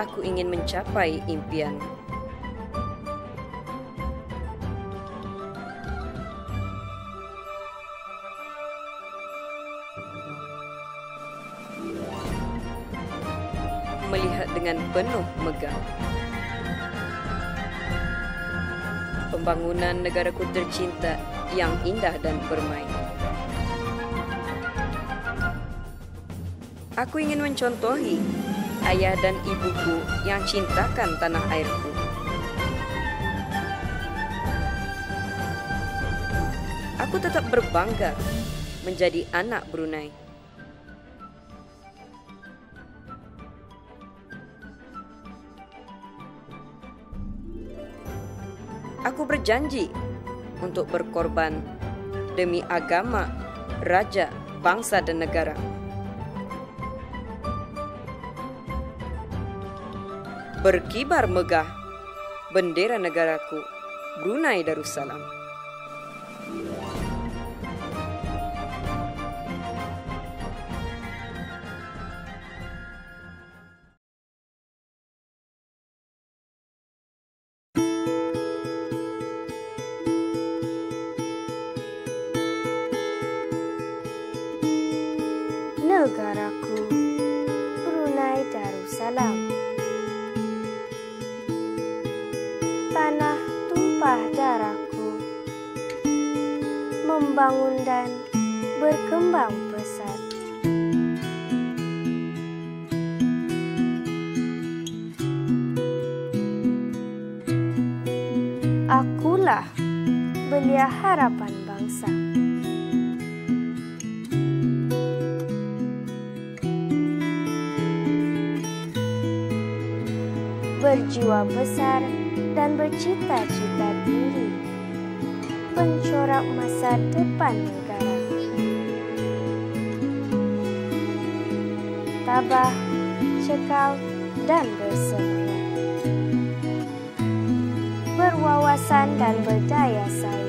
aku ingin mencapai impian. Melihat dengan penuh megah. Pembangunan negaraku tercinta yang indah dan bermain. Aku ingin mencontohi ayah dan ibuku yang cintakan tanah airku. Aku tetap berbangga menjadi anak Brunei. Aku berjanji untuk berkorban demi agama, raja, bangsa dan negara. Berkibar megah bendera negaraku, Brunei Darussalam. Negaraku, Brunei Darussalam. Tanah tumpah darahku, membangun dan berkembang pesat. Akulah belia harapan bangsa. berjiwa besar dan bercita-cita tinggi, pencorak masa depan negara. Tabah, cekal, dan bersemangat. Berwawasan dan berdaya saing.